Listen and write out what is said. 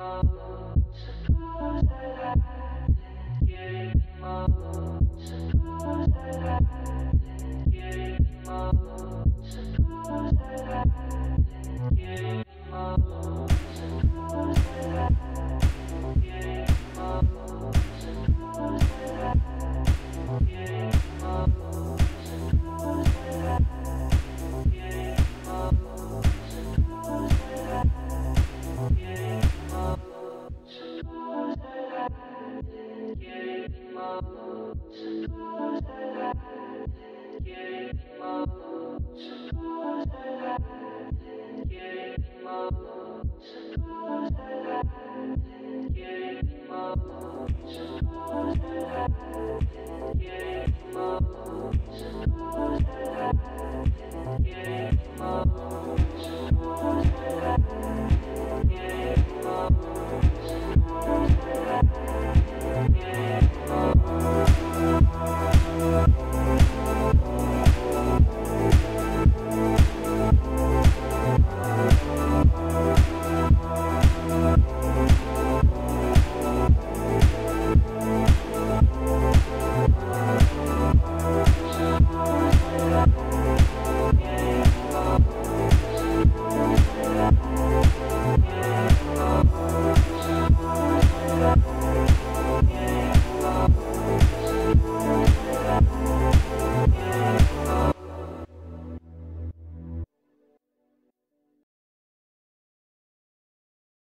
Um,